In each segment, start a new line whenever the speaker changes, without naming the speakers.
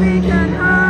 we can have.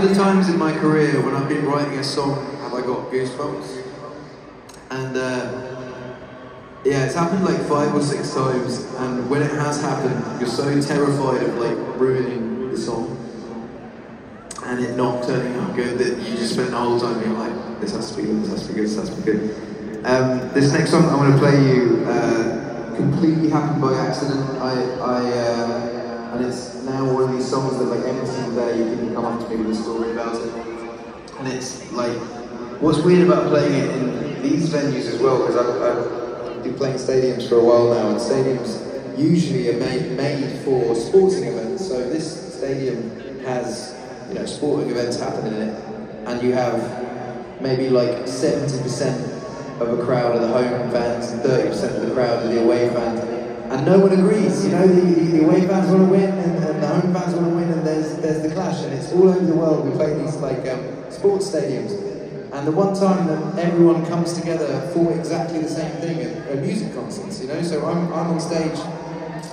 Handful of times in my career when I've been writing a song have I got goosebumps. And uh, yeah, it's happened like five or six times, and when it has happened, you're so terrified of like ruining the song and it not turning out good that you just spend the whole time being like, this has to be good, this has to be good, this has to be good. Um, this next song I'm going to play you uh, completely happened by accident. I, I uh, and it's now one of these songs that like every single day you can come up to me with a story about it, and it's like, what's weird about playing it in these venues as well because I've, I've been playing stadiums for a while now, and stadiums usually are made made for sporting events. So this stadium has you know, sporting events happening in it, and you have maybe like 70% of a crowd of the home fans and 30% of the crowd of the away fans, and no one agrees. You know, the, the away fans want to win, and, and, the home fans want to win, and there's there's the clash, and it's all over the world. We play these like um, sports stadiums, and the one time that everyone comes together for exactly the same thing at, music concerts. You know, so I'm I'm on stage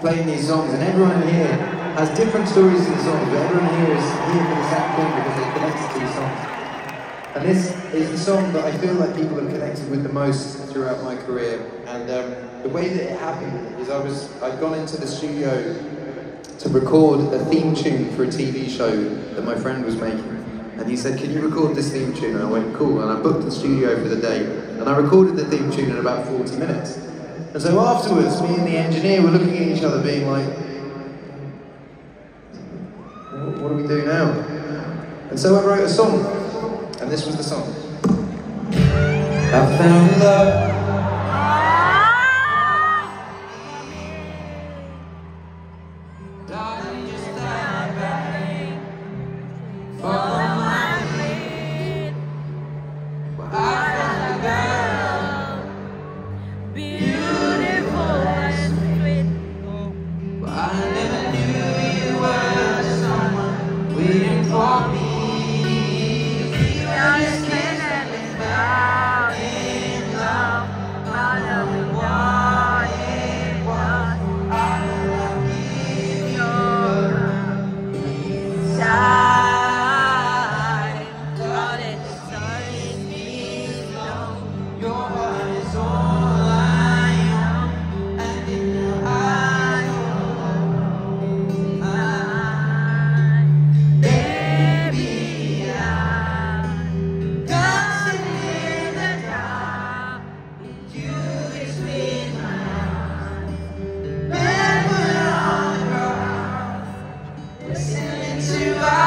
playing these songs, and everyone here has different stories in the songs, but everyone here is here for the same thing because they connected to these songs. And this is the song that I feel like people have connected with the most throughout my career. And um, the way that it happened is I was I'd gone into the studio to record a theme tune for a TV show that my friend was making. And he said, can you record this theme tune? And I went, cool. And I booked the studio for the day. And I recorded the theme tune in about 40 minutes. And so afterwards, me and the engineer were looking at each other being like, what do we do now? And so I wrote a song, and this was the song. I found love. Listen to our.